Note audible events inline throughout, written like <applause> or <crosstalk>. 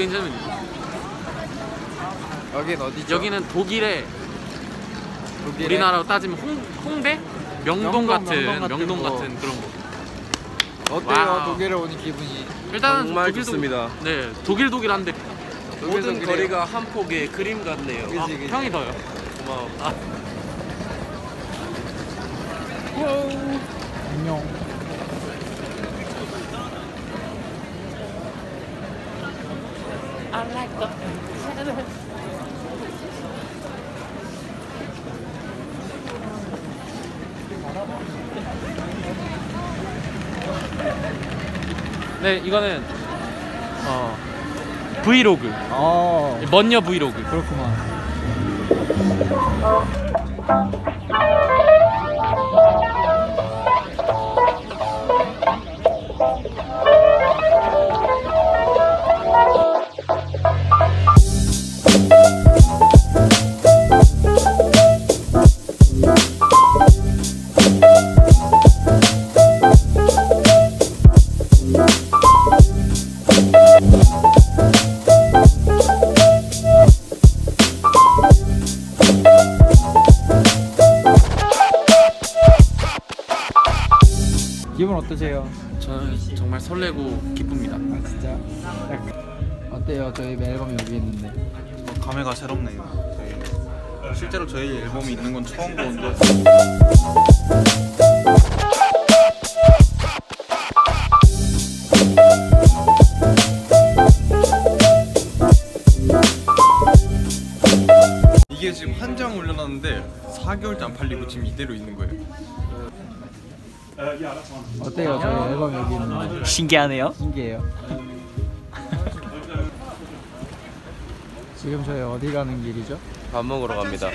여기는 좀 여긴 어디죠? 여기는 독일의 독일의 우리나라로 따지면 홍, 홍대? 명동, 명동, 같은 명동 같은 명동 거. 같은 그런 거. 어때요? 와우. 독일에 오는 기분이 일단은 정말 독일, 좋습니다. 독- 네, 독일 독일한데 독일, 모든 독일이에요? 거리가 한 폭의 그림 같네요. 그치, 아, 그치. 형이 더요. 고마워. 안녕 네, 이거는 어 브이로그. 어 먼여 브이로그. 그렇구만 기분 어떠세요? 저는 정말 설레고 기쁩니다. 아 진짜? 어때요? 저희 앨범 여기 있는데 어, 감회가 새롭네요. 저희 실제로 저희 앨범이 있는 건 처음 보는데 이게 지금 한 장 올려놨는데 4개월째 안 팔리고 지금 이대로 있는 거예요. 어때요? 저희 앨범 여기 있는데 신기하네요. 신기해요 <laughs> 지금 저희 어디 가는 길이죠? 밥 먹으러 갑니다.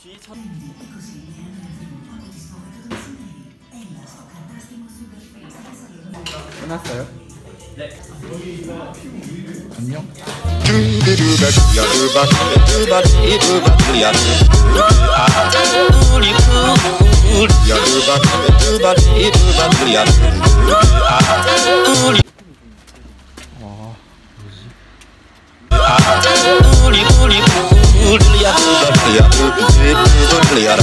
서 끝났어요? 네. 안녕? 와 Julia, Julia, Julia, Julia.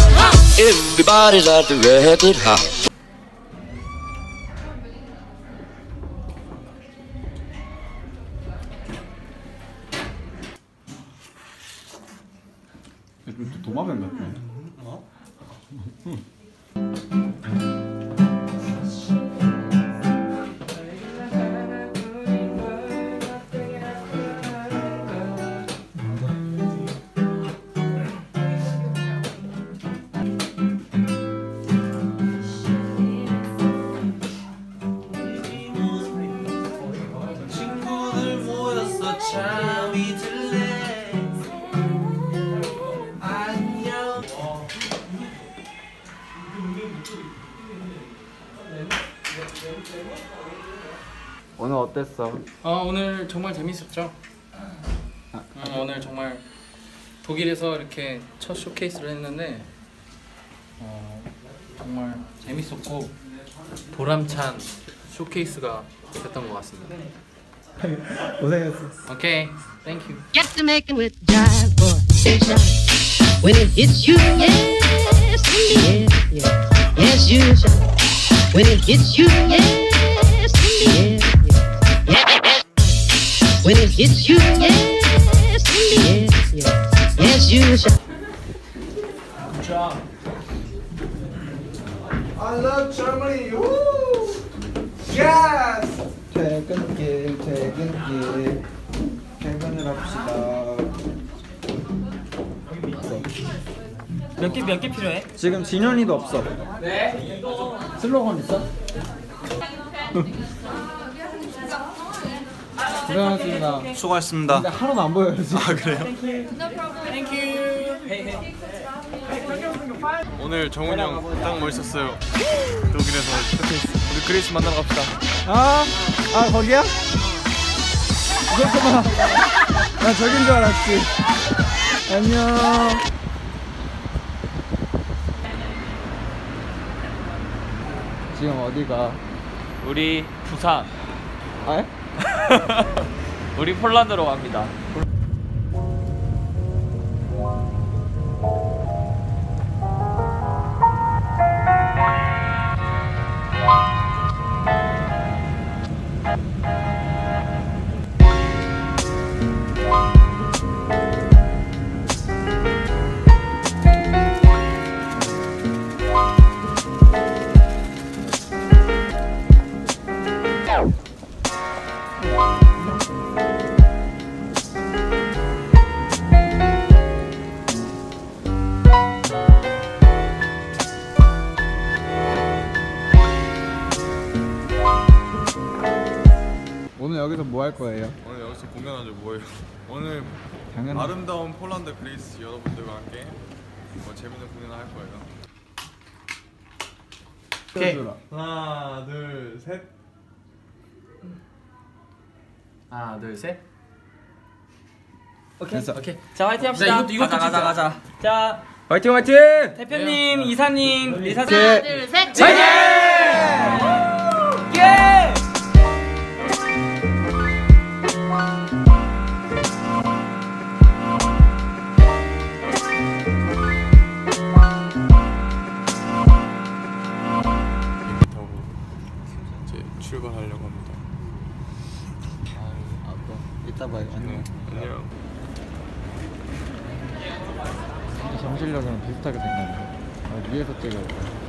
Everybody's out to get it hot. 요즘 또 도마뱀 같아. 오늘 어땠어? 어 오늘 정말 재밌었죠. 음, 오늘 정말 독일에서 이렇게 첫 쇼케이스를 했는데 어, 정말 재밌었고 보람찬 쇼케이스가 됐던 것 같습니다. <laughs> 고생했어. 오케이, 땡큐. Get to making with jive boy. When it hits you, yes, yeah. Yes, you shot. When it hits you, yes, in the air, yeah. yeah. When it hits you, yes, in the air, yeah. Yes, you shot. I love Germany. Woo! Yes. 퇴근길, 퇴근길. 퇴근을 합시다. 몇 개 몇 개 필요해? 지금 진현이도 없어. 슬로건 있어? 고생하셨습니다. 수고하셨습니다. 근데 하나도 안 보여요 지금. 아 그래요? <laughs> 오늘 정훈이 형 딱 멋있었어요. 독일에서 <laughs> 우리 그레이스 만나러 갑시다. 아, 아 거기야? 그렇구나. <laughs> 나 저긴 줄 알았지. 안녕. 지금 어디가? 우리 부산, 아? <laughs> 우리 폴란드로 갑니다. 오늘 여기서 뭐 할 거예요? 오늘 여기서 공연하죠 뭐예요? 오늘 당연히. 아름다운 폴란드 그레이스 여러분들과 함께 뭐 재밌는 공연을 할 거예요. 오케이. 하나 둘 셋. 하나, 둘, 셋. 오케이. 됐어. 오케이. 자, 화이팅 합시다. 자, 이것도- 이것도 가자. 가자, 가자. 자, 화이팅 화이팅! 대표님, 이사님, 리사님. 네. 둘, 셋. 예! 타고 출발하려고 합니다. 이따 봐요. 안녕. 안녕. 정실력은 비슷하게 생겼네. 아, 위에서 찍어야 돼.